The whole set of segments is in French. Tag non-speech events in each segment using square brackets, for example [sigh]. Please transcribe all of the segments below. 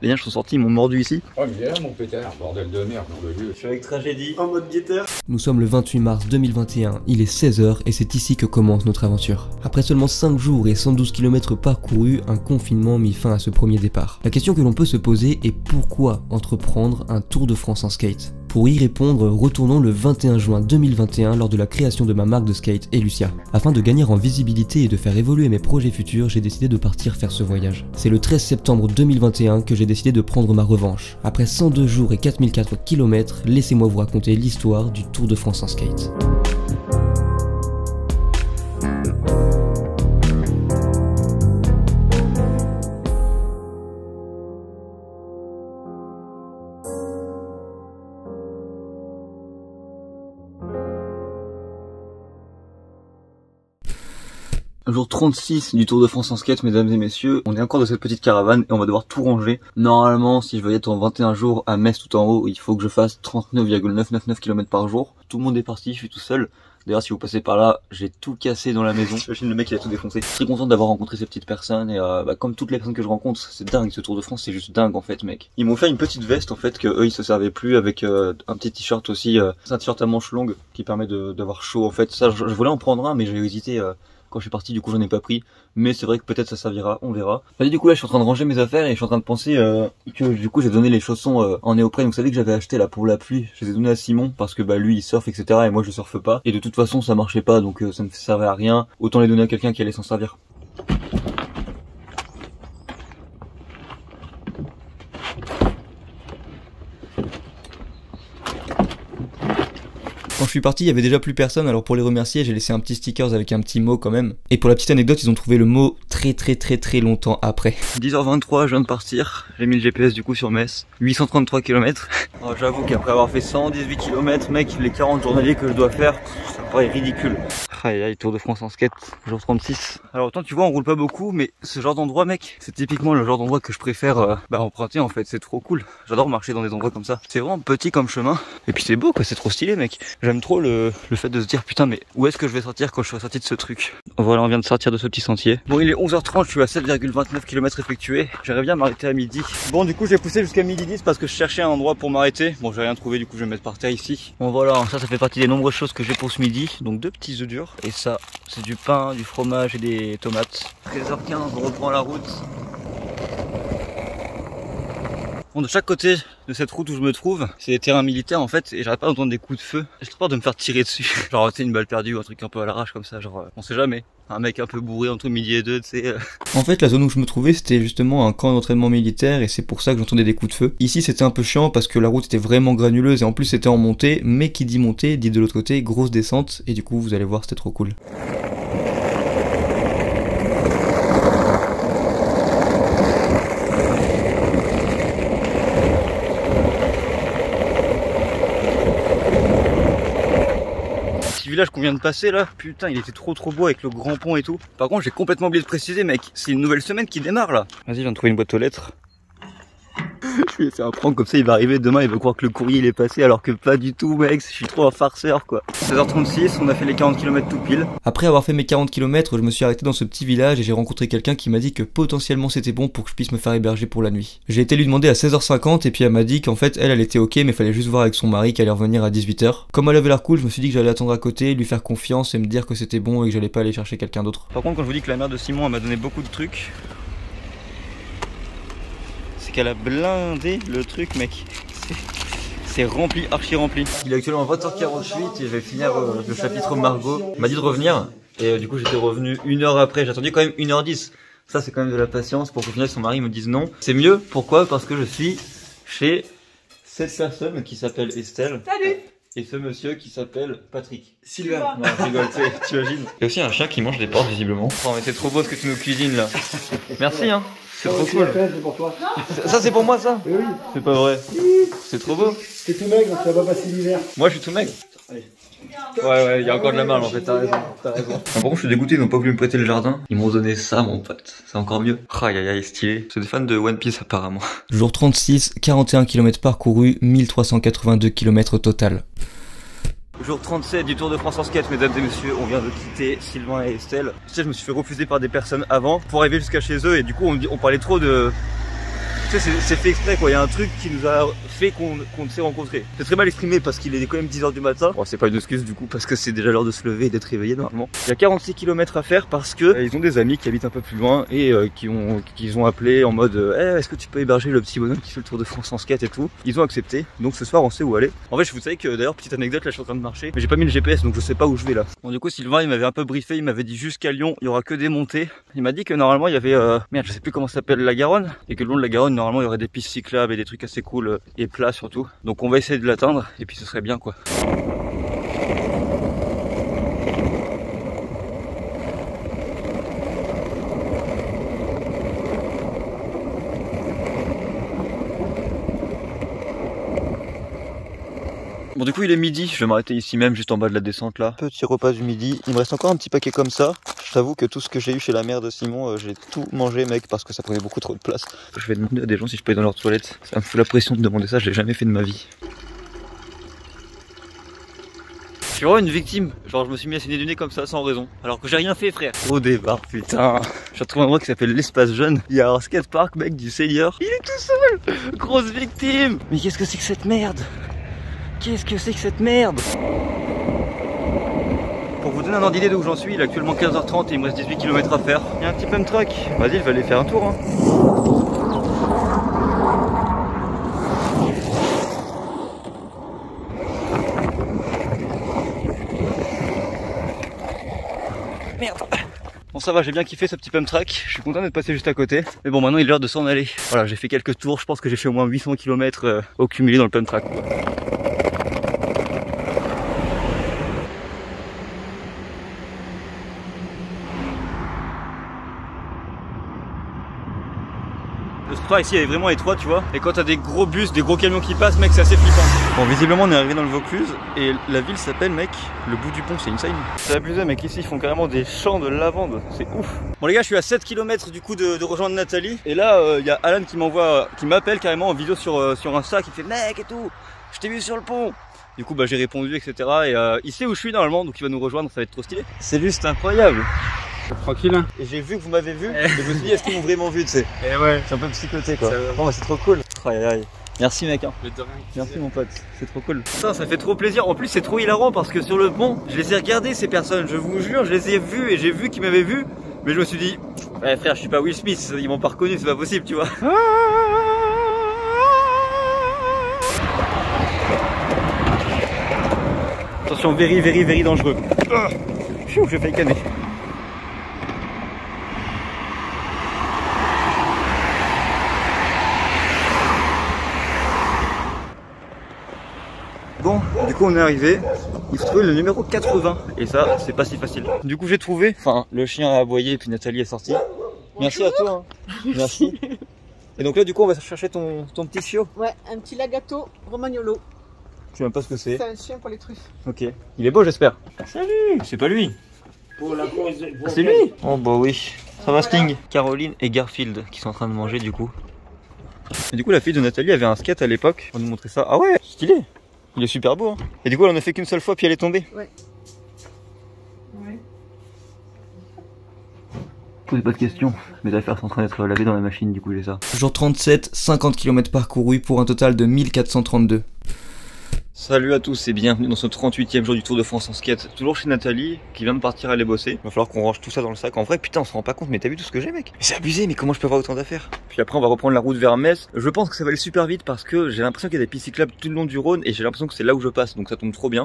Les liens sont sortis, ils m'ont mordu ici. Oh mais là mon pétard, bordel de merde, dans le lieu. Je suis avec tragédie en mode guetteur. Nous sommes le 28 mars 2021, il est 16h et c'est ici que commence notre aventure. Après seulement 5 jours et 112 km parcourus, un confinement mit fin à ce premier départ. La question que l'on peut se poser est pourquoi entreprendre un Tour de France en skate? Pour y répondre, retournons le 21 juin 2021 lors de la création de ma marque de skate Elucia. Afin de gagner en visibilité et de faire évoluer mes projets futurs, j'ai décidé de partir faire ce voyage. C'est le 13 septembre 2021 que j'ai décidé de prendre ma revanche. Après 102 jours et 4004 km, laissez-moi vous raconter l'histoire du Tour de France en skate. Jour 36 du Tour de France en skate, mesdames et messieurs. On est encore dans cette petite caravane et on va devoir tout ranger. Normalement, si je veux être en 21 jours à Metz tout en haut, il faut que je fasse 39,999 km par jour. Tout le monde est parti, je suis tout seul. D'ailleurs, si vous passez par là, j'ai tout cassé dans la maison. [laughs] J'imagine le mec, il a tout défoncé. Très content d'avoir rencontré ces petites personnes et euh, bah, comme toutes les personnes que je rencontre, c'est dingue ce Tour de France, c'est juste dingue en fait, mec. Ils m'ont fait une petite veste en fait que eux ils se servaient plus avec euh, un petit t-shirt aussi. Euh, c'est un t-shirt à manches longues qui permet d'avoir chaud en fait. Ça, je, je, voulais en prendre un, mais j'ai hésité. Quand je suis parti, du coup j'en ai pas pris, mais c'est vrai que peut-être ça servira, on verra. Et du coup là je suis en train de ranger mes affaires et je suis en train de penser euh, que du coup j'ai donné les chaussons euh, en néoprène, vous savez que j'avais acheté là pour la pluie, je les ai donnés à Simon parce que bah lui il surfe etc et moi je surfe pas, et de toute façon ça marchait pas donc euh, ça ne servait à rien, autant les donner à quelqu'un qui allait s'en servir. Je suis parti, il y avait déjà plus personne, alors pour les remercier, j'ai laissé un petit stickers avec un petit mot quand même. Et pour la petite anecdote, ils ont trouvé le mot très très très très longtemps après. [laughs] 10h23, je viens de partir. J'ai mis le GPS du coup sur Metz. 833 km. [laughs] J'avoue qu'après avoir fait 118 km, mec, les 40 journaliers que je dois faire, ça paraît ridicule. Aïe aïe, Tour de France en skate, jour 36. Alors autant tu vois, on roule pas beaucoup, mais ce genre d'endroit, mec, c'est typiquement le genre d'endroit que je préfère euh, bah, emprunter en fait. C'est trop cool. J'adore marcher dans des endroits comme ça. C'est vraiment petit comme chemin. Et puis c'est beau quoi, c'est trop stylé, mec. J'aime trop le, le fait de se dire putain, mais où est-ce que je vais sortir quand je serai sorti de ce truc? Voilà, on vient de sortir de ce petit sentier. Bon, il est 11h30, je suis à 7,29 km effectués. J'aimerais bien m'arrêter à midi. Bon, du coup, j'ai poussé jusqu'à midi 10 parce que je cherchais un endroit pour m'arrêter. Bon, j'ai rien trouvé, du coup, je vais me mettre par terre ici. Bon, voilà, ça, ça fait partie des nombreuses choses que j'ai pour ce midi. Donc, deux petits œufs durs. Et ça, c'est du pain, du fromage et des tomates. 13h15, on reprend la route. De chaque côté de cette route où je me trouve, c'est des terrains militaires en fait, et j'arrête pas d'entendre des coups de feu. J'ai peur de me faire tirer dessus. [laughs] genre, tu une balle perdue ou un truc un peu à l'arrache comme ça, genre, euh, on sait jamais. Un mec un peu bourré entre midi et deux, tu sais. Euh. En fait, la zone où je me trouvais, c'était justement un camp d'entraînement militaire, et c'est pour ça que j'entendais des coups de feu. Ici, c'était un peu chiant parce que la route était vraiment granuleuse, et en plus, c'était en montée, mais qui dit montée, dit de l'autre côté, grosse descente, et du coup, vous allez voir, c'était trop cool. Village qu'on vient de passer là, putain, il était trop trop beau avec le grand pont et tout. Par contre, j'ai complètement oublié de préciser, mec, c'est une nouvelle semaine qui démarre là. Vas-y, viens de trouver une boîte aux lettres. [laughs] je lui ai fait un prank comme ça, il va arriver demain, il va croire que le courrier il est passé alors que pas du tout, mec, je suis trop un farceur quoi. 16h36, on a fait les 40 km tout pile. Après avoir fait mes 40 km, je me suis arrêté dans ce petit village et j'ai rencontré quelqu'un qui m'a dit que potentiellement c'était bon pour que je puisse me faire héberger pour la nuit. J'ai été lui demander à 16h50 et puis elle m'a dit qu'en fait elle elle était ok mais fallait juste voir avec son mari qu'elle allait revenir à 18h. Comme elle avait l'air cool, je me suis dit que j'allais attendre à côté, lui faire confiance et me dire que c'était bon et que j'allais pas aller chercher quelqu'un d'autre. Par contre quand je vous dis que la mère de Simon elle m'a donné beaucoup de trucs, qu'elle a blindé le truc, mec. C'est rempli, archi rempli. Il est actuellement 20h48 et je vais finir euh, le chapitre Margot. m'a dit de revenir et euh, du coup j'étais revenu une heure après. J'ai attendu quand même 1h10. Ça c'est quand même de la patience pour qu'au final son mari me dise non. C'est mieux. Pourquoi? Parce que je suis chez cette personne qui s'appelle Estelle. Salut et ce monsieur qui s'appelle Patrick. Sylvain. Non, je rigole, tu imagines. Il y a aussi un chien qui mange des portes visiblement. Oh mais c'est trop beau ce que tu nous cuisines là. Merci hein. C'est trop cool. C'est pour toi. Ça c'est pour moi ça Oui, oui. C'est pas vrai. C'est trop beau. T'es tout maigre, tu vas pas passer l'hiver. Moi je suis tout maigre. Ouais ouais, il y a encore de la marge en fait, t'as raison, t'as raison. par contre je suis dégoûté, ils n'ont pas voulu me prêter le jardin. Ils m'ont donné ça mon pote, c'est encore mieux. Aïe aïe aïe, stylé. C'est des fans de One Piece apparemment. Jour 36, 41 km parcourus, 1382 km total. Jour 37 du Tour de France en skate, mesdames et messieurs, on vient de quitter Sylvain et Estelle. Tu sais, je me suis fait refuser par des personnes avant pour arriver jusqu'à chez eux et du coup on, on parlait trop de Tu sais, c'est- fait exprès quoi. Il y a un truc qui nous a fait qu'on s'est rencontrés. C'est très mal exprimé parce qu'il est quand même 10h du matin. Bon, c'est pas une excuse du coup parce que c'est déjà l'heure de se lever et d'être réveillé normalement. Il y a 46 km à faire parce que euh, ils ont des amis qui habitent un peu plus loin et euh, qui ont qu'ils ont appelé en mode euh, Eh, est-ce que tu peux héberger le petit bonhomme qui fait le tour de France en skate et tout. Ils ont accepté. Donc ce soir on sait où aller. En fait, je vous savais que d'ailleurs petite anecdote là, je suis en train de marcher, mais j'ai pas mis le GPS donc je sais pas où je vais là. Bon du coup Sylvain il m'avait un peu briefé, il m'avait dit jusqu'à Lyon, il y aura que des montées. Il m'a dit que normalement il y avait euh, merde, je sais plus comment ça s'appelle la Garonne et que le long de la Garonne normalement il y aurait des pistes cyclables et des trucs assez cool euh, et plats surtout. Donc on va essayer de l'atteindre et puis ce serait bien quoi. Bon du coup il est midi, je vais m'arrêter ici même juste en bas de la descente là. Petit repas du midi, il me reste encore un petit paquet comme ça. Je t'avoue que tout ce que j'ai eu chez la mère de Simon, euh, j'ai tout mangé mec parce que ça prenait beaucoup trop de place. Je vais demander à des gens si je peux aller dans leurs toilettes. Ça me fout la pression de demander ça, je l'ai jamais fait de ma vie. Je suis vraiment une victime, genre je me suis mis à saigner du nez comme ça sans raison, alors que j'ai rien fait frère. Au départ, putain, j'ai retrouvé un endroit qui s'appelle l'espace jeune, il y a un skatepark mec du Seigneur, il est tout seul, grosse victime Mais qu'est-ce que c'est que cette merde? Qu'est-ce que c'est que cette merde Pour vous donner un ordre d'idée d'où j'en suis, il est actuellement 15h30 et il me reste 18 km à faire. Il y a un petit pump truck. Vas-y, je vais aller faire un tour. Hein. Merde Bon ça va, j'ai bien kiffé ce petit pump track, je suis content d'être passé juste à côté. Mais bon maintenant il est l'heure de s'en aller. Voilà, j'ai fait quelques tours, je pense que j'ai fait au moins 800 km au cumulé dans le pump track. Le spot ici est vraiment étroit, tu vois. Et quand t'as des gros bus, des gros camions qui passent, mec, c'est assez flippant. Bon, visiblement, on est arrivé dans le Vaucluse et la ville s'appelle, mec, le bout du pont, c'est insane. C'est abusé, mec. Ici, ils font carrément des champs de lavande. C'est ouf. Bon, les gars, je suis à 7 km du coup de, de rejoindre Nathalie. Et là, il y a Alan qui m'envoie, qui m'appelle carrément en vidéo sur, euh, sur Insta, qui fait mec et tout. Je t'ai vu sur le pont. Du coup, bah, j'ai répondu, etc. Et euh, il sait où je suis normalement, donc il va nous rejoindre, ça va être trop stylé. C'est juste incroyable. Tranquille, hein Et j'ai vu que vous m'avez vu, et je me suis dit, est-ce qu'ils m'ont vraiment vu, tu sais? Eh ouais. C'est un peu psychoté quoi. Bah c'est trop cool. Aïe, aïe. Merci mec. Hein. Merci mon pote, c'est trop cool. Putain, ça fait trop plaisir. En plus, c'est trop hilarant parce que sur le pont, je les ai regardés ces personnes. Je vous jure, je les ai vus et j'ai vu qu'ils m'avaient vu. Mais je me suis dit, ouais frère, je suis pas Will Smith. Ils m'ont pas reconnu, c'est pas possible, tu vois. Attention, very, very, very dangereux. Ah. Pfiou, j'ai failli canner. Bon, du coup on est arrivé. Il faut trouver le numéro 80. Et ça, c'est pas si facile. Du coup j'ai trouvé. Enfin, le chien a aboyé et puis Nathalie est sortie. Merci à toi. hein. Merci. Et donc là du coup on va chercher ton, ton petit chiot. Ouais, un petit lagato romagnolo. Je sais même pas ce que c'est. C'est un chien pour les truffes. Ok. Il est beau j'espère. Salut C'est pas lui. Ah, c'est lui Oh bah oui. Ça va Sting Caroline et Garfield qui sont en train de manger du coup. Et du coup la fille de Nathalie avait un skate à l'époque. On nous montrer ça. Ah ouais, stylé Il est super beau hein. Et du coup elle en a fait qu'une seule fois puis elle est tombée. Ouais. Ouais. Posez pas de questions. Mes affaires sont en train d'être lavées dans la machine du coup j'ai ça. Jour 37, 50 km parcourus pour un total de 1432. Salut à tous et bienvenue dans ce 38e jour du Tour de France en skate. Toujours chez Nathalie qui vient de partir aller bosser. Va falloir qu'on range tout ça dans le sac. En vrai, putain, on se rend pas compte, mais t'as vu tout ce que j'ai, mec? C'est abusé, mais comment je peux avoir autant d'affaires? Puis après, on va reprendre la route vers Metz. Je pense que ça va aller super vite parce que j'ai l'impression qu'il y a des pistes cyclables tout le long du Rhône et j'ai l'impression que c'est là où je passe, donc ça tombe trop bien.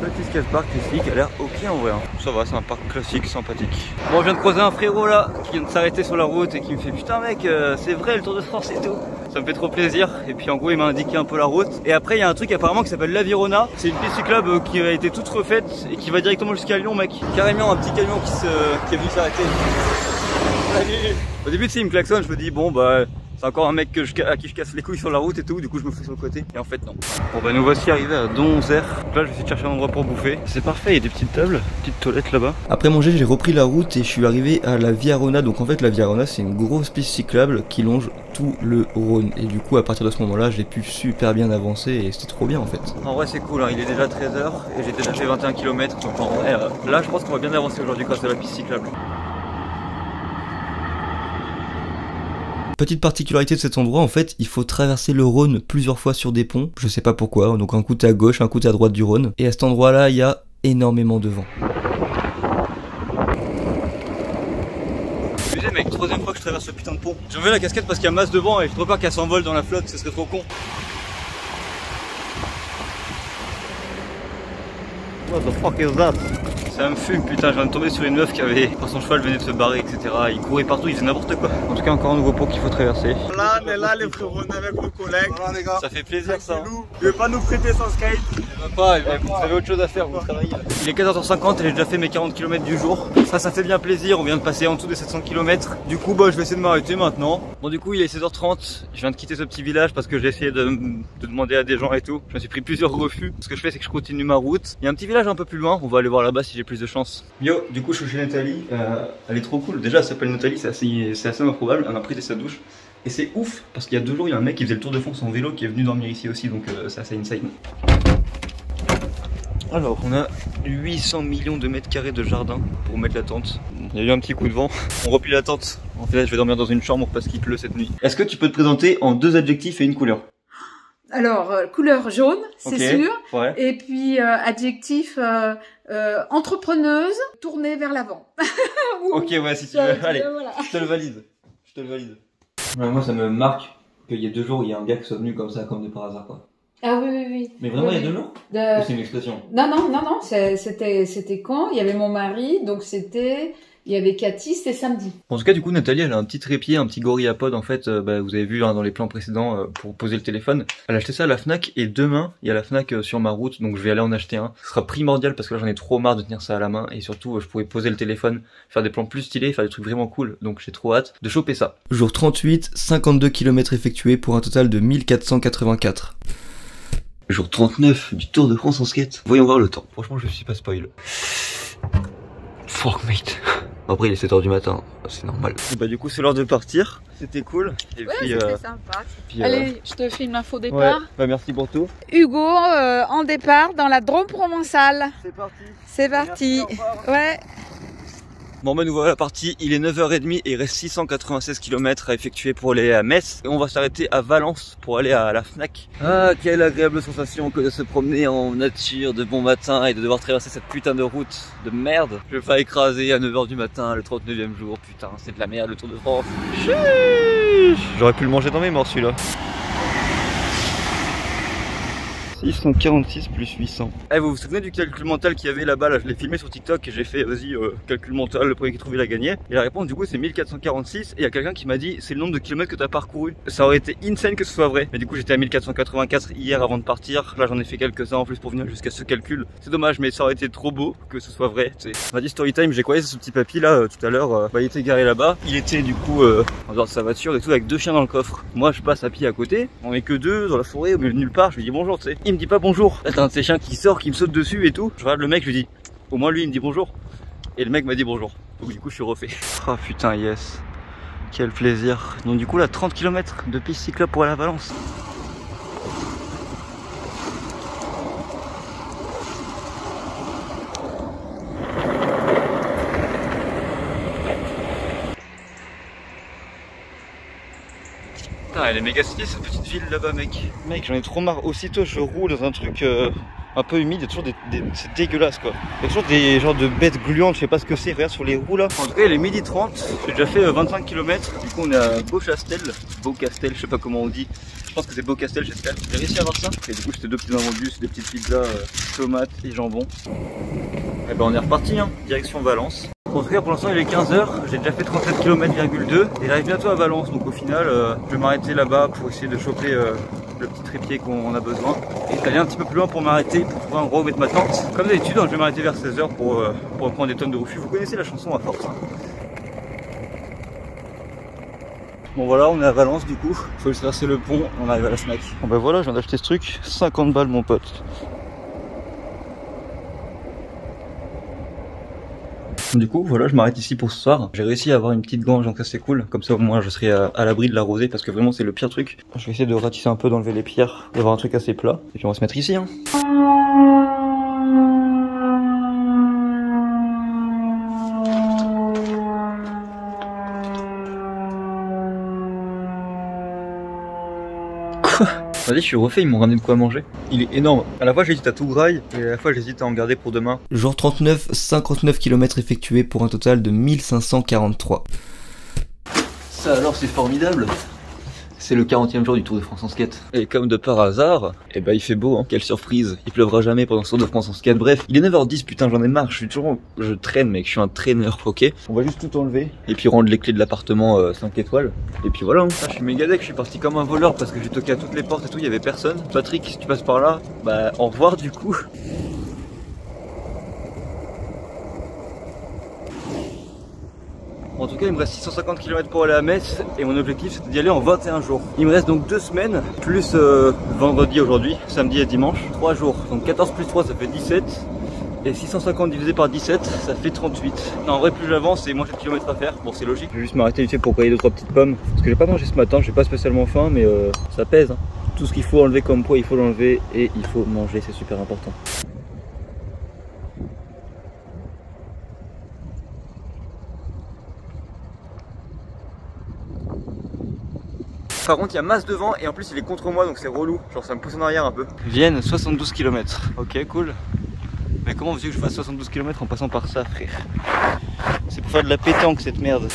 Petit skatepark ici qui a l'air ok en vrai. hein. Ça va, c'est un parc classique, sympathique. Bon, je viens de croiser un frérot là qui vient de s'arrêter sur la route et qui me fait putain mec, euh, c'est vrai le Tour de France et tout. Ça me fait trop plaisir. Et puis en gros, il m'a indiqué un peu la route. Et après, il y a un truc apparemment qui s'appelle l'Avirona. C'est une piste cyclable euh, qui a été toute refaite et qui va directement jusqu'à Lyon, mec. Carrément un petit camion qui, se... qui est venu s'arrêter. Au début, tu sais, il me klaxonne. Je me dis bon bah. C'est encore un mec que je, à qui je casse les couilles sur la route et tout, du coup je me fous sur le côté. Et en fait non. Bon bah nous voici arrivés à Donzer. Donc là je vais essayer de chercher un endroit pour bouffer. C'est parfait, il y a des petites tables, petites toilettes là-bas. Après manger, j'ai repris la route et je suis arrivé à la Via Rona. Donc en fait, la Via Rona, c'est une grosse piste cyclable qui longe tout le Rhône. Et du coup, à partir de ce moment-là, j'ai pu super bien avancer et c'était trop bien en fait. En vrai c'est cool, hein. il est déjà 13h et j'ai déjà fait 21 km. Donc en vrai, euh, là je pense qu'on va bien avancer aujourd'hui grâce à la piste cyclable. Petite particularité de cet endroit, en fait, il faut traverser le Rhône plusieurs fois sur des ponts. Je sais pas pourquoi. Donc un coup à gauche, un coup à droite du Rhône. Et à cet endroit-là, il y a énormément de vent. Excusez mec, troisième fois que je traverse ce putain de pont. J'ai enlevé la casquette parce qu'il y a masse de vent et je pas qu'elle s'envole dans la flotte, ce serait trop con. What the fuck is that? Ça me fume putain, je viens de tomber sur une meuf qui avait, quand son cheval venait de se barrer, etc. Il courait partout, il faisait n'importe quoi. En tout cas, encore un nouveau pont qu'il faut traverser. Là, on est là, les frérots, on est avec nos collègues. Voilà, les gars. Ça fait plaisir ça. hein. Tu veux pas nous prêter son skate Même pas, vous avez autre chose à faire, vous travaillez. Il est 14h50 et j'ai déjà fait mes 40 km du jour. Ça, ça fait bien plaisir, on vient de passer en dessous des 700 km. Du coup, bah, je vais essayer de m'arrêter maintenant. Bon, du coup, il est 16h30. Je viens de quitter ce petit village parce que j'ai essayé de, de demander à des gens et tout. Je me suis pris plusieurs refus. Ce que je fais, c'est que je continue ma route. Il y a un petit village un peu plus loin, on va aller voir là-bas si j'ai plus de chance. Yo, du coup, je suis chez Nathalie. Euh, elle est trop cool. Déjà, elle s'appelle Nathalie, c'est assez, improbable. Elle a pris sa douche. Et c'est ouf parce qu'il y a deux jours, il y a un mec qui faisait le tour de France en vélo qui est venu dormir ici aussi, donc euh, c'est assez insane. Alors, on a 800 millions de mètres carrés de jardin pour mettre la tente. Il y a eu un petit coup de vent. On replie la tente. En fait, je vais dormir dans une chambre parce qu'il pleut cette nuit. Est-ce que tu peux te présenter en deux adjectifs et une couleur? Alors, euh, couleur jaune, c'est sûr. Ouais. Et puis, euh, adjectif euh, euh, entrepreneuse, tournée vers l'avant. [laughs] Ok, ouais, si tu Euh, veux. Allez, voilà. je te le valide. Je te le valide. moi, ça me marque qu'il y a deux jours, il y a un gars qui soit venu comme ça, comme de par hasard, quoi. Ah oui, oui, oui. Mais vraiment, Oui, il y a oui. deux jours De- Ou c'est une expression Non, non, non, non, c'était c'était quand Il y avait mon mari, donc c'était... Il y avait Cathy, c'était samedi. En tout cas, du coup, Nathalie, elle a un petit trépied, un petit gorillapod, en fait, euh, bah, vous avez vu hein, dans les plans précédents, euh, pour poser le téléphone. Elle a acheté ça à la FNAC, et demain, il y a la FNAC euh, sur ma route, donc je vais aller en acheter un. Ce sera primordial, parce que là, j'en ai trop marre de tenir ça à la main, et surtout, euh, je pourrais poser le téléphone, faire des plans plus stylés, faire des trucs vraiment cool, donc j'ai trop hâte de choper ça. Jour 38, 52 km effectués pour un total de 1484. Jour 39 du Tour de France en skate. Voyons voir le temps. Franchement, je suis pas spoil. Fuck, mate. Après, il est 7h du matin, c'est normal. Bah, du coup, c'est l'heure de partir. C'était cool. Et puis, euh, sympa. puis, euh, Allez, je te filme l'info ouais. départ. Bah, merci pour tout. Hugo, euh, en départ dans la Drôme provençale. C'est parti. C'est parti. Ouais. Bon, bah, nous voilà partis. Il est 9h30 et il reste 696 km à effectuer pour aller à Metz. Et on va s'arrêter à Valence pour aller à la Fnac. Ah, quelle agréable sensation que de se promener en nature de bon matin et de devoir traverser cette putain de route de merde. Je vais pas écraser à 9h du matin le 39e jour. Putain, c'est de la merde le Tour de France. J'aurais pu le manger dans mes morts celui-là. 646 plus 800. Eh, vous vous souvenez du calcul mental qu'il y avait là-bas là, Je l'ai filmé sur TikTok et j'ai fait, vas-y, euh, calcul mental, le premier qui trouvait l'a gagné. Et la réponse, du coup, c'est 1446. Et il y a quelqu'un qui m'a dit, c'est le nombre de kilomètres que t'as parcouru. Ça aurait été insane que ce soit vrai. Mais du coup, j'étais à 1484 hier avant de partir. Là, j'en ai fait quelques-uns en plus pour venir jusqu'à ce calcul. C'est dommage, mais ça aurait été trop beau que ce soit vrai. On m'a dit story time, j'ai croisé ce petit papy là euh, tout à l'heure. euh, bah, il était garé là-bas. Il était du coup euh, en dehors de sa voiture et tout avec deux chiens dans le coffre. Moi, je passe à pied à côté. On est que deux dans la forêt au milieu de nulle part. Je lui dis bonjour, tu sais. Il me dit pas bonjour. Là, t'as un de ces chiens qui sort, qui me saute dessus et tout. Je regarde le mec, je lui dis au moins lui, il me dit bonjour. Et le mec m'a dit bonjour. Donc du coup, je suis refait. Oh putain, yes. Quel plaisir. Donc du coup, là, 30 km de piste cyclable pour aller à Valence. Elle est méga stylée cette petite ville là-bas, mec. Mec, j'en ai trop marre. Aussitôt je roule dans un truc euh, un peu humide, il y a toujours des. des- c'est dégueulasse quoi. Il y a toujours des genres de bêtes gluantes, je sais pas ce que c'est. Regarde sur les roues là. En tout cas, il est midi 30. J'ai déjà fait euh, 25 km. Du coup, on est à Beauchastel. Beaucastel, je sais pas comment on dit. Je pense que c'est Beaucastel, j'espère. J'ai réussi à avoir ça. Et du coup, c'était deux petits invendus, c'est des petites pizzas, euh, tomates et jambon. Et ben, on est reparti, hein. Direction Valence. En tout cas, pour l'instant, il est 15h. J'ai déjà fait 37 km,2 et j'arrive bientôt à Valence. Donc, au final, euh, je vais m'arrêter là-bas pour essayer de choper euh, le petit trépied qu'on a besoin. Et d'aller un petit peu plus loin pour m'arrêter, pour un endroit où mettre ma tente. Comme d'habitude, hein, je vais m'arrêter vers 16h pour, euh, pour prendre des tonnes de refus. Vous connaissez la chanson à force. hein. Bon voilà, on est à Valence du coup. Faut traverser le pont, on arrive à la Fnac. Bon bah voilà, je viens d'acheter ce truc, 50 balles mon pote. Du coup, voilà, je m'arrête ici pour ce soir. J'ai réussi à avoir une petite gange, donc ça c'est cool. Comme ça, au moins, je serai à, l'abri de la rosée parce que vraiment, c'est le pire truc. Je vais essayer de ratisser un peu, d'enlever les pierres, d'avoir un truc assez plat. Et puis, on va se mettre ici, hein. Vas-y, je suis refait, ils m'ont ramené de quoi manger. Il est énorme. À la fois j'hésite à tout graille et à la fois j'hésite à en garder pour demain. Jour 39, 59 km effectués pour un total de 1543. Ça alors c'est formidable. C'est le 40e jour du Tour de France en skate. Et comme de par hasard, eh ben il fait beau, hein. Quelle surprise. Il pleuvra jamais pendant ce Tour de France en skate. Bref, il est 9h10, putain, j'en ai marre. Je suis toujours, je traîne, mec. Je suis un traîneur, ok? On va juste tout enlever. Et puis rendre les clés de l'appartement euh, 5 étoiles. Et puis voilà. hein. Ah, je suis méga deck. Je suis parti comme un voleur parce que j'ai toqué à toutes les portes et tout. Il y avait personne. Patrick, si tu passes par là, bah, au revoir du coup. En tout cas, il me reste 650 km pour aller à Metz et mon objectif c'était d'y aller en 21 jours. Il me reste donc deux semaines, plus euh, vendredi aujourd'hui, samedi et dimanche, 3 jours. Donc 14 plus 3 ça fait 17 et 650 divisé par 17 ça fait 38. Non, en vrai plus j'avance et moins j'ai de kilomètres à faire. Bon c'est logique, je vais juste m'arrêter vite pour payer 2-3 petites pommes. Parce que j'ai pas mangé ce matin, j'ai pas spécialement faim mais euh, ça pèse. hein. Tout ce qu'il faut enlever comme poids il faut l'enlever et il faut manger, c'est super important. Par contre, il y a masse devant et en plus il est contre moi donc c'est relou. Genre ça me pousse en arrière un peu. Vienne 72 km. Ok, cool. Mais comment veux-tu que je fasse 72 km en passant par ça, frère C'est pour faire de la pétanque cette merde.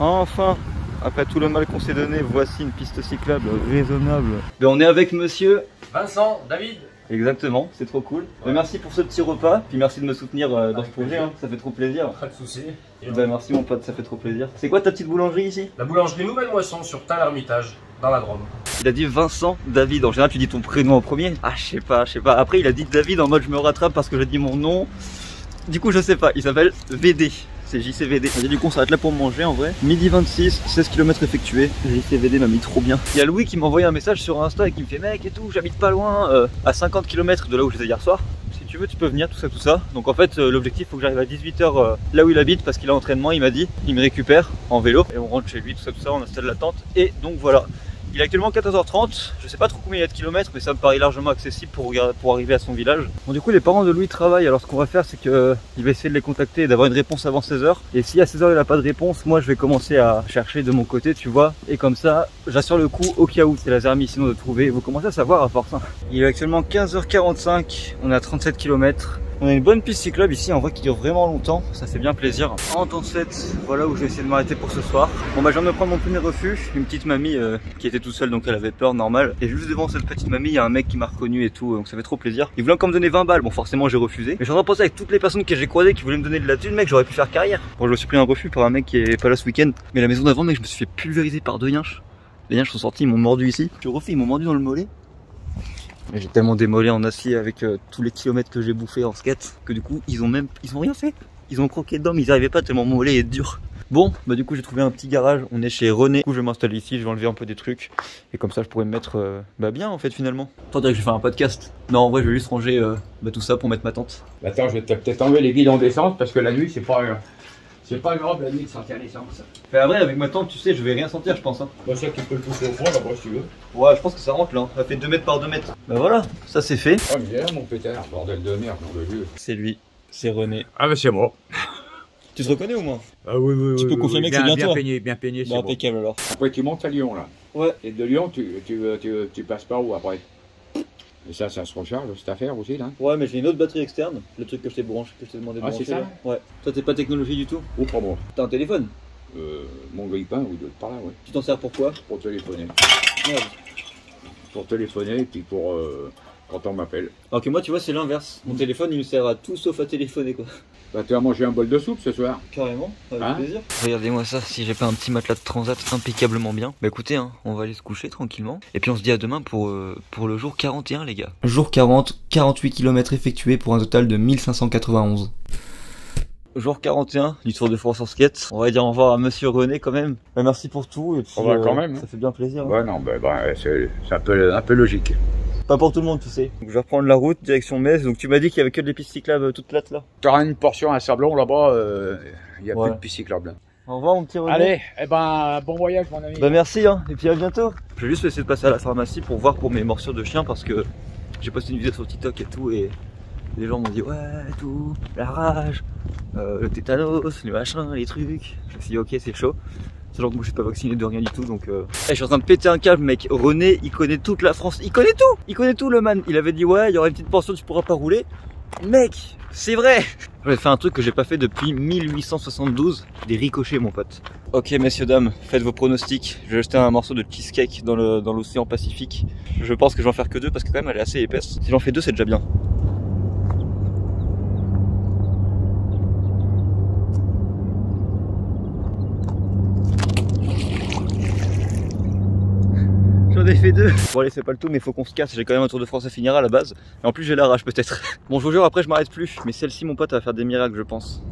Enfin, après tout le mal qu'on s'est donné, voici une piste cyclable raisonnable. Mais on est avec monsieur Vincent, David Exactement, c'est trop cool. Merci pour ce petit repas, puis merci de me soutenir euh, dans ce projet, hein, ça fait trop plaisir. Pas de soucis. Et Ben, merci mon pote, ça fait trop plaisir. C'est quoi ta petite boulangerie ici? La boulangerie Nouvelle Moisson sur Tal-Hermitage, dans la Drôme. Il a dit Vincent David, en général tu dis ton prénom en premier. Ah je sais pas, je sais pas. Après il a dit David en mode je me rattrape parce que j'ai dit mon nom. Du coup je sais pas, il s'appelle VD. C'est JCVD. Du coup on s'arrête là pour manger en vrai. Midi 26, 16 km effectués. JCVD m'a mis trop bien. Il y a Louis qui m'a envoyé un message sur Insta et qui me fait mec et tout, j'habite pas loin, euh, à 50 km de là où j'étais hier soir. Si tu veux tu peux venir, tout ça, tout ça. Donc en fait euh, l'objectif faut que j'arrive à 18h là où il habite parce qu'il a entraînement, il m'a dit. Il me récupère en vélo et on rentre chez lui, tout ça, tout ça, on installe la tente. Et donc voilà. Il est actuellement 14h30, je sais pas trop combien il y a de kilomètres, mais ça me paraît largement accessible pour, arriver à son village. Bon, du coup, les parents de Louis travaillent, alors ce qu'on va faire, c'est que il va essayer de les contacter et d'avoir une réponse avant 16h. Et si à 16h il n'a pas de réponse, moi je vais commencer à chercher de mon côté, tu vois. Et comme ça, j'assure le coup au cas où c'est la zermie sinon de trouver. Vous commencez à savoir à force. hein. Il est actuellement 15h45, on est à 37 km. On a une bonne piste cyclable ici, en vrai, qui dure vraiment longtemps. Ça fait bien plaisir. En temps 7, voilà où je vais essayer de m'arrêter pour ce soir. Bon, bah, je viens de me prendre mon premier refuge. Une petite mamie euh, qui était toute seule, donc elle avait peur, normal. Et juste devant cette petite mamie, il y a un mec qui m'a reconnu et tout, donc ça fait trop plaisir. Il voulait encore me donner 20 balles. Bon, forcément, j'ai refusé. Mais je suis de avec toutes les personnes que j'ai croisées qui voulaient me donner de la thune, mec, j'aurais pu faire carrière. Bon, je me suis pris un refus par un mec qui est pas là ce week-end. Mais la maison d'avant, mec, je me suis fait pulvériser par deux yinches. Les yinches sont sortis, ils m'ont mordu ici. Je refais, ils m'ont mordu dans le mollet. Mais j'ai tellement démolé en acier avec euh, tous les kilomètres que j'ai bouffé en skate que du coup ils ont même ils ont rien fait. Ils ont croqué dedans mais ils arrivaient pas tellement mon mollet est dur. Bon, bah du coup j'ai trouvé un petit garage, on est chez René. Du coup je vais m'installer ici, je vais enlever un peu des trucs et comme ça je pourrais me mettre euh, bah bien en fait finalement. Dire que je vais faire un podcast. Non en vrai je vais juste ranger euh, bah, tout ça pour mettre ma tente. Attends, je vais peut-être enlever les guides en descente parce que la nuit, c'est pas, c'est pas grave la nuit de sortir l'essence. Mais après avec ma tente tu sais je vais rien sentir je pense hein. Moi, ça, tu peux le pousser au fond, d'abord, si tu veux. Ouais je pense que ça rentre là, ça fait 2 mètres par 2 mètres. Bah voilà, ça c'est fait. Oh, mais il est là, mon pétard, bordel de merde, nom de Dieu. C'est lui, c'est René. Ah, bah, c'est moi. [laughs] Tu te reconnais au moins? Ah, oui, oui, Tu peux confirmer que c'est bien toi peigné, bien peigné, c'est Bah bon. impeccable alors. Après, tu montes à Lyon, là. Ouais. Et de Lyon, tu, tu, tu, tu passes par où après? Et ça, ça se recharge, cette affaire aussi, là Ouais, mais j'ai une autre batterie externe, le truc que je t'ai branché, que je t'ai demandé de Ah, brancher. c'est ça là. Ouais. Toi, t'es pas technologie du tout Ou pas moi T'as un téléphone euh, Mon grille-pain ou d'autres par là, ouais. Tu t'en sers pour quoi Pour téléphoner. Merde. Pour téléphoner et puis pour. euh, quand on m'appelle. Alors que moi, tu vois, c'est l'inverse. Mon téléphone, il me sert à tout sauf à téléphoner, quoi. Bah, tu as mangé un bol de soupe ce soir Carrément, avec Hein plaisir. Regardez-moi ça, si j'ai pas un petit matelas de transat impeccablement bien. Bah écoutez, hein, on va aller se coucher tranquillement. Et puis on se dit à demain pour, euh, pour le jour 41, les gars. Jour 40, 48 km effectués pour un total de 1591. Jour 41 du Tour de France en skate. On va dire au revoir à Monsieur René quand même. Bah, merci pour tout. Et puis, Au revoir quand même, hein. Ça fait bien plaisir. hein. Ouais, non, bah, bah, c'est c'est un peu, un peu logique. Pas pour tout le monde, tu sais. Donc je vais reprendre la route direction Metz. Donc tu m'as dit qu'il y avait que des pistes cyclables euh, toutes plates là. Tu auras une portion à Sablon là-bas, euh, il y a Ouais. plus de pistes cyclables. Au revoir mon petit René. Allez, eh ben, bon voyage, mon ami. Bah merci hein, et puis à bientôt. Je vais juste essayer de passer à la pharmacie pour voir pour mes morsures de chien parce que j'ai posté une vidéo sur TikTok et tout et Les gens m'ont dit ouais tout, la rage, euh, le tétanos, les machins, les trucs. Je me suis dit ok c'est chaud. Sachant que moi je suis pas vacciné de rien du tout donc euh... eh, je suis en train de péter un câble mec. René il connaît toute la France, il connaît tout Il connaît tout le man. Il avait dit ouais il y aura une petite pension tu pourras pas rouler. Mec, c'est vrai [laughs] J'ai fait un truc que j'ai pas fait depuis 1872, des ricochets mon pote. Ok messieurs dames, faites vos pronostics. Je vais jeter un morceau de cheesecake dans le dans l'océan Pacifique. Je pense que je vais en faire que deux parce que quand même elle est assez épaisse. Si j'en fais deux c'est déjà bien. J'en ai fait deux. Bon allez c'est pas le tout mais faut qu'on se casse. J'ai quand même un Tour de France à finir à la base. Et en plus j'ai la rage peut-être. [laughs] Bon je vous jure après je m'arrête plus. Mais celle-ci mon pote va faire des miracles je pense.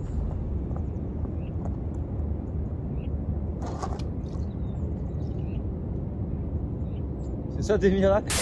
C'est ça des miracles?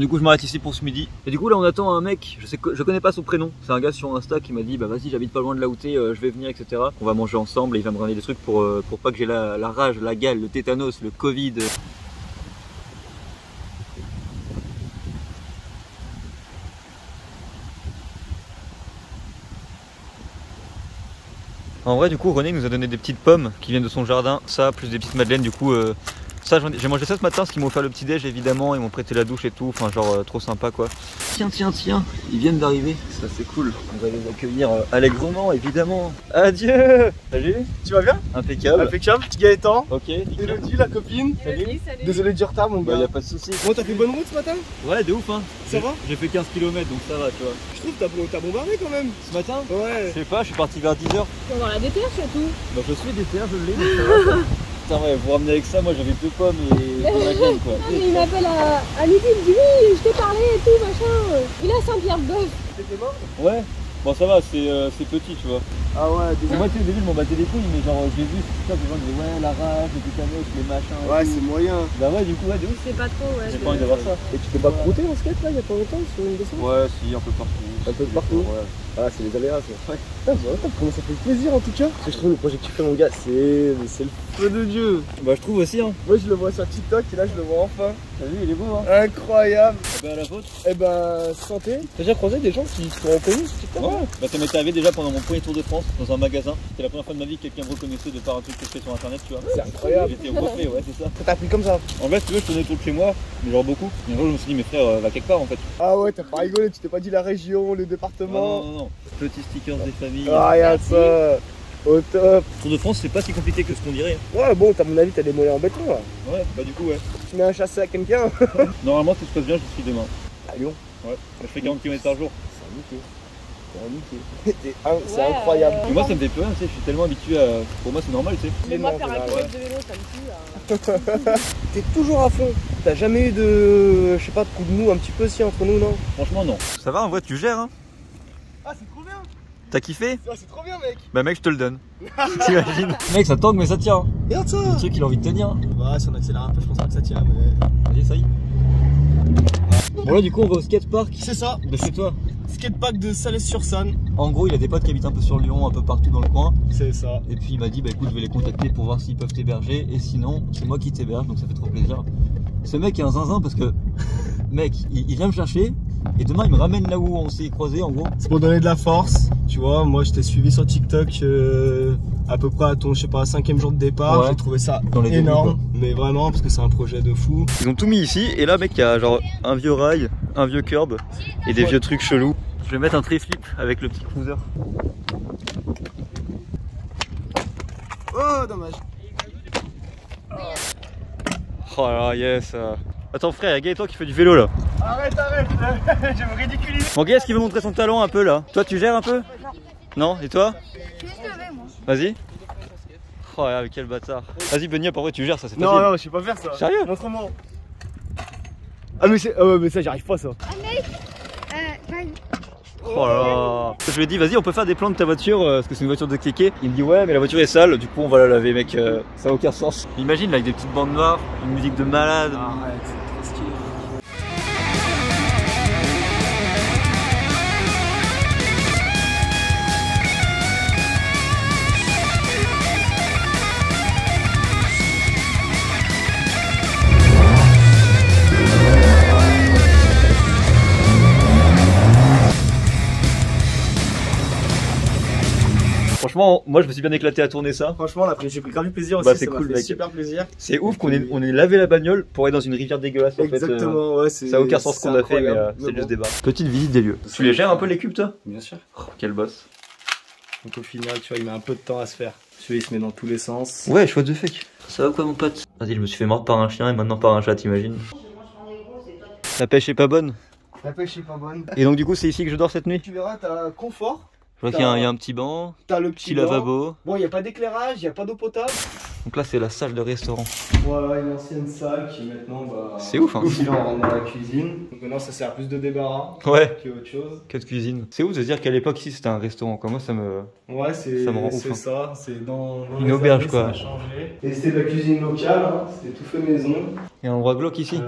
Du coup je m'arrête ici pour ce midi. Et du coup là on attend un mec, je sais connais pas son prénom. C'est un gars sur Insta qui m'a dit bah vas-y j'habite pas loin de là où euh, je vais venir etc. On va manger ensemble et il va me ramener des trucs pour, euh, pour pas que j'ai la, la rage, la gale, le tétanos, le Covid. En vrai, du coup, René nous a donné des petites pommes qui viennent de son jardin. Ça, plus des petites madeleines. Du coup, euh, ça, j'ai mangé ça ce matin parce qu'ils m'ont offert le petit déj évidemment. Ils m'ont prêté la douche et tout. Enfin, genre, euh, trop sympa quoi. Tiens, tiens, tiens. Ils viennent d'arriver. Ça, c'est cool. On va les accueillir euh, allègrement, évidemment. Adieu. Salut. Tu vas bien? Impeccable. Impeccable. Petit Gaëtan. Ok. Elodie, la copine. Salut. Désolé du retard, mon Bah, gars. y a pas de souci. Bon, t'as fait bonne route ce matin? Ouais, de ouf, hein. Ça va? J'ai fait 15 km donc ça va, tu vois. Je trouve que t'as t'as bombardé quand même. Ce matin? Ouais. Je sais pas, je suis parti vers 10h. Pour avoir la déterre surtout. Bah, je suis DTR, je l'ai. [laughs] Putain, ouais, vous ramenez avec ça, moi j'avais deux pommes et quoi. [laughs] Mais il m'appelle à, à midi, il me dit oui, je t'ai parlé et tout, machin. Il est à Saint-Pierre-de-Bœuf. T'étais mort Ouais, bon ça va, c'est euh, c'est petit, tu vois. Ah ouais, Et moi, tu sais, au début, je m'en battais les couilles, mais genre, j'ai vu tout ça, les gens disaient ouais, la rage, le tétanos, les machins. Ouais, c'est moyen. Bah, ouais, du coup, ouais, de ouf. C'est pas trop, ouais. J'ai pas envie d'avoir ça. Et tu t'es pas croûté en skate là il y a pas longtemps sur une descente? Ouais, si, un peu partout. Un peu partout Ouais. Ah, c'est les aléas ça. Ouais. [laughs] Ah, bah, attends, comment ça fait plaisir en tout cas. Parce que je trouve le projet que tu fais, mon gars, c'est c'est le feu de Dieu. Bah, je trouve aussi, hein. Moi, je le vois sur TikTok et là, je le vois enfin. T'as vu, il est beau, hein. Incroyable. Bah, la vôtre. Eh ben, santé. T'as déjà croisé des gens qui se sont reconnus sur TikTok Ouais. Bah, ça m'était arrivé déjà pendant mon premier tour de France dans un magasin. C'était la première fois de ma vie que quelqu'un me reconnaissait de par un truc que je fais sur internet, tu vois. C'est incroyable. J'étais au reflet, ouais, c'est ça. Ça t'a appris comme ça En fait, si tu veux, je tournais autour de chez moi, mais genre beaucoup. Et un jour, je me suis dit, mes frères, euh, va quelque part en fait. Ah ouais, t'as pas rigolé, tu t'es pas dit la région, le Non, département. non, non, non. Petits stickers des familles. Ah, regarde ça. Au top. Tour de France, c'est pas si compliqué que ce qu'on dirait. Ouais, bon, t'as mon avis, t'as des mollets en béton là. Ouais, bah du coup, ouais. Tu mets un chassé à quelqu'un. [laughs] Normalement, si tout se passe bien, je suis demain. À Lyon. Ouais. Je fais 40 km par jour. C'est niqué. C'est niqué. [laughs] T'es in- C'est Ouais, incroyable. euh, Et moi, ça me fait peur, tu sais. Je suis tellement habitué à. Pour moi, c'est normal, tu sais. Mais moi, faire un là, kilomètre de vélo, ça me tue. hein. [laughs] T'es toujours à fond. T'as jamais eu de. Je sais pas, de coup de mou un petit peu si entre nous, non? Franchement, non. Ça va, en vrai, tu gères, hein? Ah, c'est trop bien. T'as kiffé? Ah, c'est trop bien, mec. Bah, mec, je te le donne. [laughs] T'imagines? Mec, ça tangue, mais ça tient. Regarde ça. Le truc, il a envie de tenir. Bah, si on accélère un peu, je pense pas que ça tient, mais. Vas-y, essaye. Bon, là, du coup, on va au skatepark C'est ça. de chez toi. Skatepark de Salès-sur-Sanne. En gros, il a des potes qui habitent un peu sur Lyon, un peu partout dans le coin. C'est ça. Et puis il m'a dit bah écoute je vais les contacter pour voir s'ils peuvent t'héberger et sinon c'est moi qui t'héberge donc ça fait trop plaisir. Ce mec est un zinzin parce que [laughs] mec il, il vient me chercher et demain il me ramène là où on s'est croisés en gros. C'est pour donner de la force. Tu vois, moi, je t'ai suivi sur TikTok euh, à peu près à ton, je sais pas, cinquième jour de départ. Ouais. J'ai trouvé ça Dans les débuts, énorme. mais vraiment, parce que c'est un projet de fou. Ils ont tout mis ici et là mec il y a genre un vieux rail, un vieux curb et des Ouais. vieux trucs chelous. Je vais mettre un tri-flip avec le petit cruiser. Oh, dommage. Oh là là yes. Attends frère, il y a Gaëtan qui fait du vélo là. Arrête, arrête. [laughs] je me ridiculise. Bon Gaëtan, est-ce qu'il veut montrer son talent un peu là? Toi tu gères un peu? Non Et toi? Vas-y. Oh là, quel bâtard. Vas-y Benny, vrai tu gères ça, c'est facile. Non, non, je sais pas faire ça. Sérieux? Montre-moi. Ah, mais, c'est- ah ouais, mais ça, j'y arrive pas, ça. Oh là là Je lui ai dit vas-y on peut faire des plans de ta voiture euh, parce que c'est une voiture de kéké. Il me dit ouais mais la voiture est sale du coup on va la laver mec euh, ça a aucun sens. Imagine là avec des petites bandes noires, une musique de malade. Arrête, franchement, moi je me suis bien éclaté à tourner ça. Franchement, là, j'ai pris grave du plaisir aussi. Bah, c'est ça m'a cool, fait mec. Super plaisir. C'est ouf qu'on ait, on ait lavé la bagnole pour aller dans une rivière dégueulasse en fait. euh, Exactement, ouais, c'est. ça a aucun sens ce c'est qu'on a fait, mais, euh, c'est Mais juste bon, des barres. Petite visite des lieux. Tu les gères un peu les cubes toi? Bien sûr. Oh, Quel boss. Donc au final, tu vois, il met un peu de temps à se faire. Celui-là, il se met dans tous les sens. Ouais, choix de fake. Ça va quoi mon pote? Vas-y, je me suis fait mordre par un chien et maintenant par un chat, t'imagines? La pêche est pas bonne. La pêche est pas bonne. Et donc du coup, c'est ici que je dors cette nuit? Tu verras, t'as confort, Je vois qu'il y, a un- il y a un petit banc, t'as le petit, petit banc. lavabo. Bon, il y a pas d'éclairage, il y a pas d'eau potable. Donc là, c'est la salle de restaurant. Voilà, une ancienne salle qui maintenant, bah. C'est ouf, hein. Final, on rentre dans la cuisine. Donc maintenant, ça sert plus de débarras Ouais. qu'autre chose. Que de cuisine. C'est ouf de se dire qu'à l'époque ici c'était un restaurant. Quoi. Moi ça me. Ouais, c'est Ça me rend ouf, c'est hein. ça. C'est dans, dans Une les auberge, années, quoi. Ça a changé. Et c'était de la cuisine locale, hein. c'était tout fait maison. Il y a un endroit glauque ici. Ouais.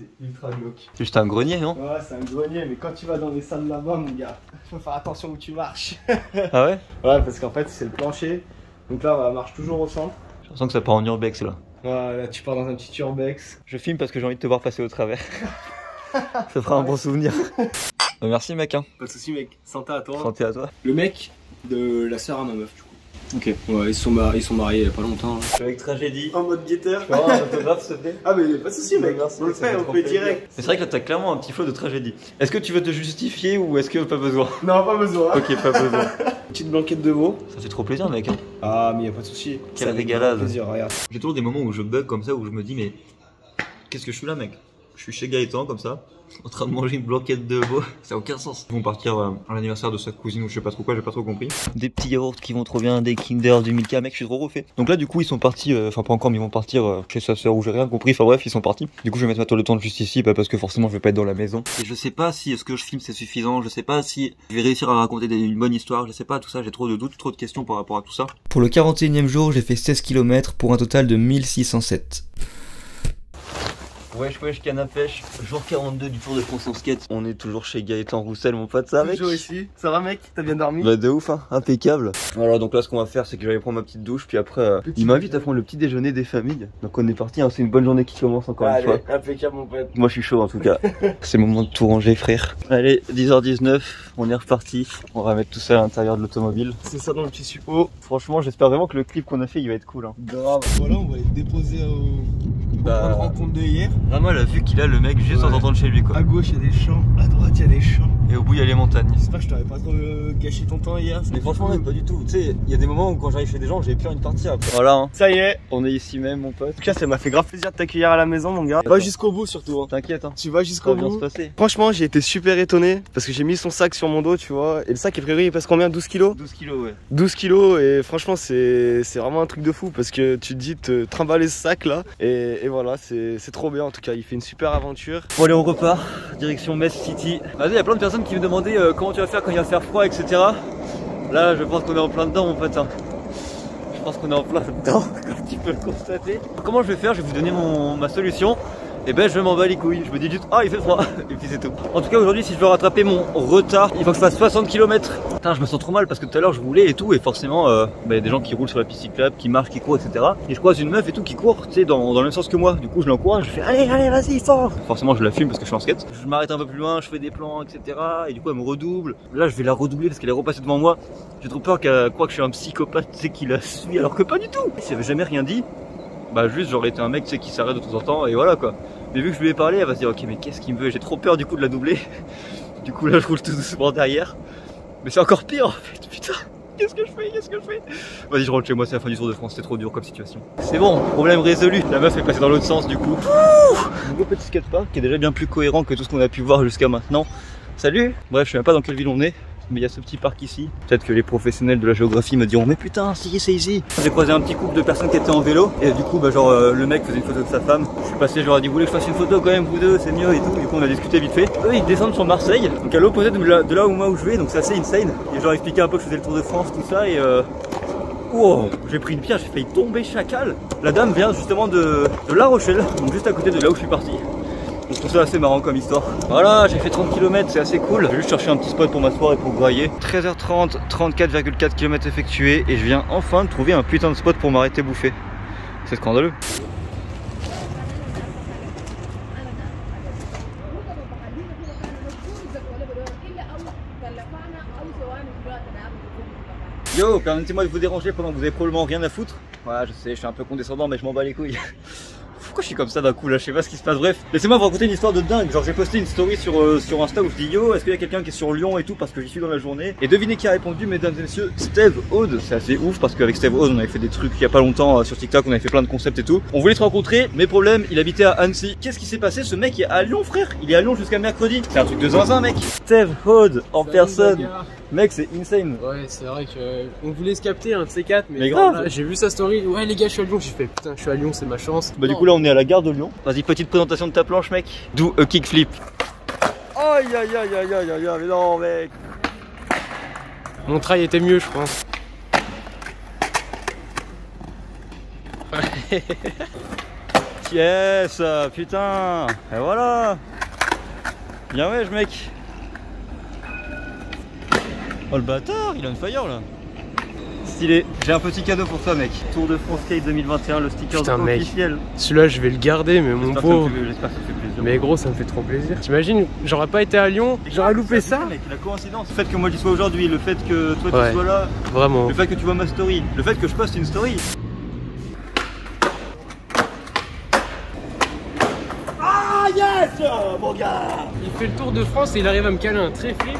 C'est ultra glauque. C'est juste un grenier, non Ouais, c'est un grenier, mais quand tu vas dans les salles là-bas, mon gars, [laughs] faut faire attention où tu marches. Ah ouais [laughs] Ouais, parce qu'en fait, c'est le plancher. Donc là, on marche toujours au centre. J'ai l'impression que ça part en urbex là. Voilà, tu pars dans un petit urbex. Je filme parce que j'ai envie de te voir passer au travers. [laughs] ça fera un bon souvenir. Bah, merci mec, hein. Pas de soucis, mec. Santé à toi. Santé à toi. Le mec de la sœur à ma meuf, du coup. Ok. Ouais, ils sont, mar- ils sont mariés il y a pas longtemps. Je suis avec tragédie. En mode guetteur. Tu vois un autographe s'il te plaît Ah, mais pas de soucis, mec. Merci, on le fait, on fait direct. Mais c'est vrai que là t'as clairement un petit flot de tragédie. Est-ce que tu veux te justifier ou est-ce que pas besoin? Non, pas besoin. Ok, pas besoin. [laughs] Petite blanquette de veau. Ça fait trop plaisir mec. hein. Ah, mais y a pas de soucis. Quelle régalade. J'ai toujours des moments où je bug comme ça, où je me dis, mais qu'est-ce que je suis là, mec? Je suis chez Gaëtan, comme ça, en train de manger une blanquette de veau. [laughs] Ça n'a aucun sens. Ils vont partir euh, à l'anniversaire de sa cousine ou je sais pas trop quoi, j'ai pas trop compris. Des petits yaourts qui vont trop bien, des Kinder, du Milka, mec, je suis trop refait. Donc là, du coup, ils sont partis, euh, enfin pas encore, mais ils vont partir euh, chez sa sœur où j'ai rien compris. Enfin bref, ils sont partis. Du coup, je vais mettre ma toile de tente juste ici, bah, parce que forcément, je vais pas être dans la maison. Et je sais pas si ce que je filme c'est suffisant, je sais pas si je vais réussir à raconter des- une bonne histoire, je sais pas, tout ça, j'ai trop de doutes, trop de questions par rapport à tout ça. Pour le 41e jour, j'ai fait 16 km pour un total de 1607. Wesh wesh canne à pêche, jour 42 du Tour de France en skate. On est toujours chez Gaëtan Roussel mon pote ça mec Toujours ici. Ça va, mec T'as bien dormi Bah de ouf hein, impeccable. Voilà donc là ce qu'on va faire c'est que je vais aller prendre ma petite douche puis après euh, il m'invite à prendre le petit déjeuner des familles. Donc on est parti, hein, c'est une bonne journée qui commence encore une fois. Allez, impeccable, mon pote. Moi je suis chaud en tout cas. [laughs] c'est le moment de tout ranger frère. Allez 10h19, on est reparti. On va mettre tout ça à l'intérieur de l'automobile. C'est ça dans le petit suppôt. Franchement j'espère vraiment que le clip qu'on a fait il va être cool. Hein. Grave. Voilà, on va les déposer au, au Bah. point de rencontre de hier. Vraiment la vue qu'il a le mec juste en entendant de chez lui quoi. À gauche, il y a des champs. À droite, il y a des champs. Et au bout il y a les montagnes. J'espère que je t'aurais pas trop euh, gâché ton temps hier. Mais franchement, même pas du tout. Tu sais, il y a des moments où quand j'arrive chez des gens, j'ai plus envie de partir après. Voilà, hein. Ça y est. on est ici même, mon pote. En tout cas, ça m'a fait grave plaisir de t'accueillir à la maison, mon gars. Va jusqu'au bout, surtout. hein. T'inquiète, hein. Tu vas Ça jusqu'au va bien bout. se passer. Franchement, j'ai été super étonné parce que j'ai mis son sac sur mon dos, tu vois. Et le sac, a priori, il pèse combien? 12 kilos? 12 kilos, ouais. 12 kilos et franchement c'est c'est vraiment un truc de fou parce que tu te dis te trimballer ce sac là et, et voilà c'est trop bien en tout cas il fait une super aventure Bon, allez, on repart. Direction Metz City. Vas-y, il y a plein de personnes qui me demandaient euh, comment tu vas faire quand il va faire froid, etc. Là, je pense qu'on est en plein dedans, mon pote. hein. Je pense qu'on est en plein dedans, [laughs] comme tu peux le constater. Comment je vais faire? Je vais vous donner mon, ma solution. Et ben, je m'en bats les couilles. Je me dis juste, ah, il fait froid. [laughs] Et puis c'est tout. En tout cas, aujourd'hui, si je veux rattraper mon retard, il faut que je fasse 60 km. Putain, je me sens trop mal parce que tout à l'heure, je roulais et tout. Et forcément, il y a des gens qui roulent sur la piste qui marchent, qui courent, etc. Et je croise une meuf et tout qui court, tu sais, dans, dans le même sens que moi. Du coup, je l'encourage. Je fais, allez, allez, vas-y, fort. Forcément, je la filme parce que je suis en skate. Je m'arrête un peu plus loin, je fais des plans, etc. Et du coup, elle me redouble. Là, je vais la redoubler parce qu'elle est repassée devant moi. J'ai trop peur qu'elle croie que je suis un psychopathe, tu sais, qui la suit, alors que pas du tout. Si elle avait jamais rien dit, bah juste j'aurais été un mec tu sais qui s'arrête de temps en temps et voilà quoi. Mais vu que je lui ai parlé, elle va se dire ok mais qu'est-ce qu'il me veut? J'ai trop peur du coup de la doubler. [laughs] Du coup là je roule tout doucement derrière. Mais c'est encore pire en fait, putain. Qu'est-ce que je fais? Qu'est-ce que je fais? Vas-y je rentre chez moi, c'est la fin du Tour de France, c'est trop dur comme situation. C'est bon, problème résolu. La meuf est passée dans l'autre sens du coup. Ouh Nouveau petit skatepark qui est déjà bien plus cohérent que tout ce qu'on a pu voir jusqu'à maintenant. Salut Bref, je sais même pas dans quelle ville on est. Mais il y a ce petit parc ici. Peut-être que les professionnels de la géographie me diront Mais putain, si, c'est ici. J'ai croisé un petit couple de personnes qui étaient en vélo. Et du coup, bah, genre, euh, le mec faisait une photo de sa femme. Je suis passé, ai dit Vous voulez que je fasse une photo quand même, vous deux, c'est mieux et tout. Du coup, on a discuté vite fait. Eux, ils descendent sur Marseille. Donc à l'opposé de là, où moi où je vais. Donc c'est assez insane. Et ai expliqué un peu que je faisais le Tour de France, tout ça. Et euh, j'ai pris une pierre, j'ai failli tomber chacal. La dame vient justement de, de La Rochelle, donc juste à côté de là où je suis parti. Je trouve ça assez marrant comme histoire. Voilà, j'ai fait 30 km, c'est assez cool. Je vais juste chercher un petit spot pour m'asseoir et pour brailler. 13h30, 34,4 km effectués et je viens enfin de trouver un putain de spot pour m'arrêter bouffer. C'est scandaleux. Yo, permettez-moi de vous déranger pendant que vous avez probablement rien à foutre. Voilà, je sais, je suis un peu condescendant, mais je m'en bats les couilles. Pourquoi je suis comme ça d'un coup là? Je sais pas ce qui se passe. Bref, laissez-moi vous raconter une histoire de dingue. Genre, j'ai posté une story sur, euh, sur Insta où je dis Yo, est-ce qu'il y a quelqu'un qui est sur Lyon et tout? Parce que j'y suis dans la journée Et devinez qui a répondu, mesdames et messieurs Steve Aude. C'est assez ouf parce qu'avec Steve Aude, on avait fait des trucs il y a pas longtemps euh, sur TikTok, on avait fait plein de concepts et tout. On voulait se rencontrer, mais problème, il habitait à Annecy. Qu'est-ce qui s'est passé? Ce mec est à Lyon, frère. Il est à Lyon jusqu'à mercredi. C'est un truc de zinzin, mec. Steve Aude en personne. Mec, c'est insane. Ouais, c'est vrai que on voulait se capter un de ces quatre, mais, Mais grave. j'ai vu sa story. Ouais, les gars, je suis à Lyon. J'ai fait putain, je suis à Lyon, c'est ma chance. Bah du coup là on est à la gare de Lyon. Vas-y petite présentation de ta planche mec. Do a kickflip. Aïe aïe aïe aïe aïe aïe aïe mais non mec. Mon trail était mieux, je pense. [laughs] Yes putain Et voilà Bien wesh mec Oh le bâtard il a une fire là Stylé J'ai un petit cadeau pour toi mec Tour de France Skate 2021 le sticker Putain, mec. officiel Celui-là, je vais le garder, mais mon J'espère que ça me pauvre. fait- J'espère que ça fait plaisir Mais gros, ça me fait trop plaisir. T'imagines, j'aurais pas été à Lyon, j'aurais loupé ça. mec, la coïncidence, le fait que moi j'y sois aujourd'hui, le fait que toi Ouais. tu sois là, Vraiment. le fait que tu vois ma story, le fait que je poste une story. Ah yes mon gars Il fait le tour de France et il arrive à me caler un très flip.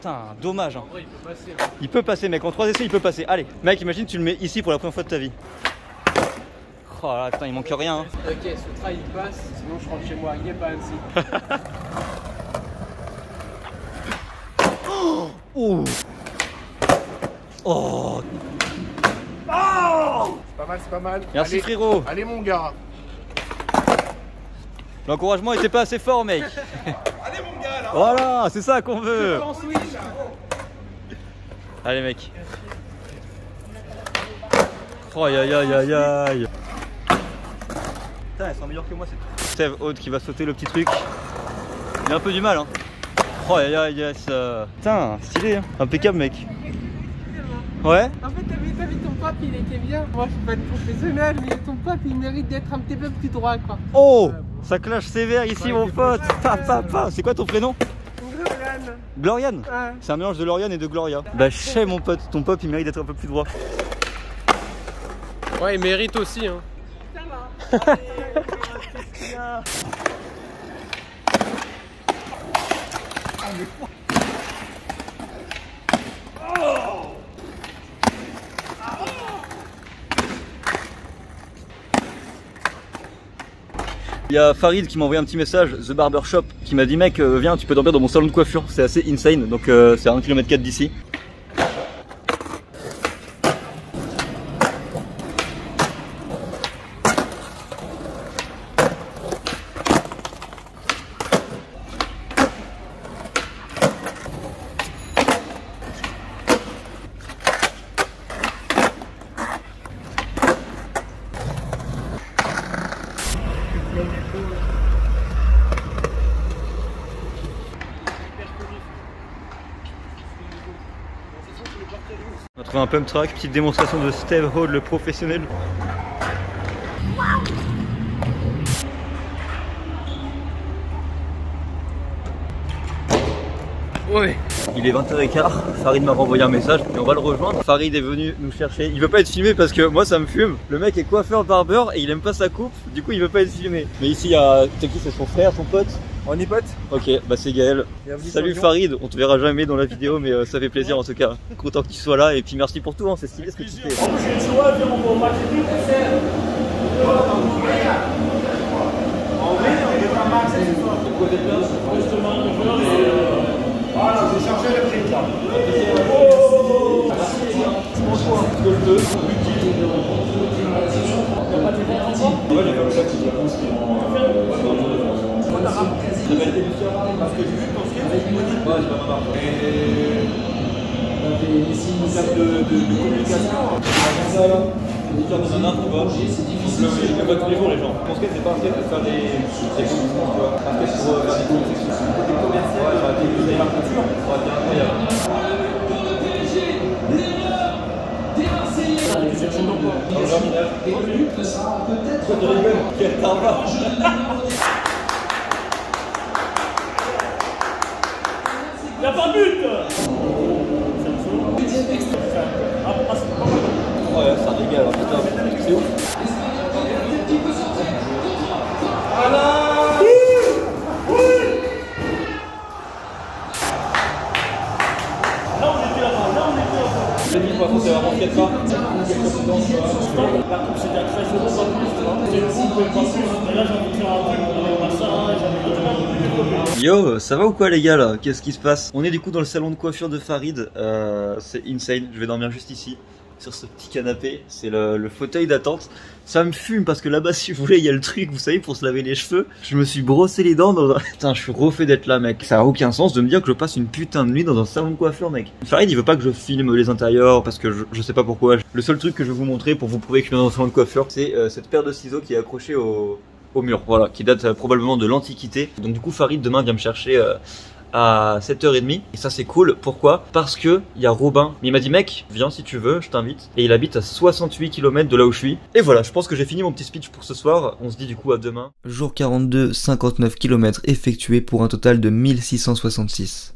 Putain, dommage hein. En vrai, il peut passer. hein. Il peut passer mec, en 3 essais il peut passer. Allez, mec imagine tu le mets ici pour la première fois de ta vie. Oh là putain il manque rien hein. Ok, ce trail il passe, sinon je rentre chez moi. Il est pas Annecy. [laughs] Ouh. Oh C'est pas mal, c'est pas mal. Merci allez, frérot allez mon gars. L'encouragement était pas assez fort mec [laughs] Allez mon gars là Voilà, c'est ça qu'on veut Allez mec. Oh aïe aïe aïe aïe aïe. Putain, elles sont meilleures que moi c'est Steve Aude qui va sauter le petit truc. Il a un peu du mal hein. Oh aïe aïe yes. euh. Putain, stylé hein. Impeccable mec. Ouais En fait, t'as vu, vu ton pape, il était bien. Moi, je suis pas une professionnelle, mais ton pape, il mérite d'être un petit peu plus droit, quoi. Oh Ça clash sévère ici mon pote. Pa, pa, pa. C'est quoi ton prénom Gloriane. Gloriane Ouais. C'est un mélange de Lauriane et de Gloria. Bah je sais mon pote, ton pop il mérite d'être un peu plus droit. Ouais, il mérite aussi. Hein. Ça va. [laughs] Il y a Farid qui m'a envoyé un petit message, The Barber Shop, qui m'a dit mec euh, viens tu peux dormir dans mon salon de coiffure, c'est assez insane, donc euh, c'est à 1 km d'ici. Un pump track, petite démonstration de Steve Hall le professionnel. Ouais. Il est 20h15, Farid m'a renvoyé un message et on va le rejoindre. Farid est venu nous chercher. Il veut pas être filmé parce que moi ça me fume. Le mec est coiffeur barbeur et il aime pas sa coupe, du coup il veut pas être filmé. Mais ici il y a. C'est qui C'est son frère, son pote? On est potes Ok, bah c'est Gaël. Salut Farid, on te verra jamais dans la vidéo, mais euh, ça fait plaisir en tout cas. Content que tu sois là et puis merci pour tout, hein, c'est stylé ce que tu fais. Parce que j'ai vu ton skate, c'est hypnotique. Ouais, pas. Et. On a une de, de, de communication. Ça. On C'est difficile. Je ne pas tous les jours les gens. Mon skate, c'est pas un faire des. tu vois. Un pour faire des communications. Des c'est Yo, ça va ou quoi les gars là? Qu'est-ce qui se passe? On est du coup dans le salon de coiffure de Farid. Euh, c'est insane. Je vais dormir juste ici, sur ce petit canapé. C'est le, fauteuil d'attente. Ça me fume parce que là-bas, [laughs] si vous voulez, il y a le truc, vous savez, pour se laver les cheveux. Je me suis brossé les dents dans un... [laughs] Putain, je suis refait d'être là, mec. Ça a aucun sens de me dire que je passe une putain de nuit dans un salon de coiffure, mec. Farid, il veut pas que je filme les intérieurs parce que je, je sais pas pourquoi. Le seul truc que je vais vous montrer pour vous prouver que je suis dans un salon de coiffure, c'est euh, cette paire de ciseaux qui est accrochée au, au mur, voilà, qui date euh, probablement de l'Antiquité. Donc du coup, Farid demain vient me chercher euh, à 7h30 et ça c'est cool. Pourquoi? Parce que il y a Robin. Il m'a dit mec, viens si tu veux, je t'invite. Et il habite à 68 km de là où je suis. Et voilà, je pense que j'ai fini mon petit speech pour ce soir. On se dit du coup à demain. Jour 42, 59 km effectués pour un total de 1666.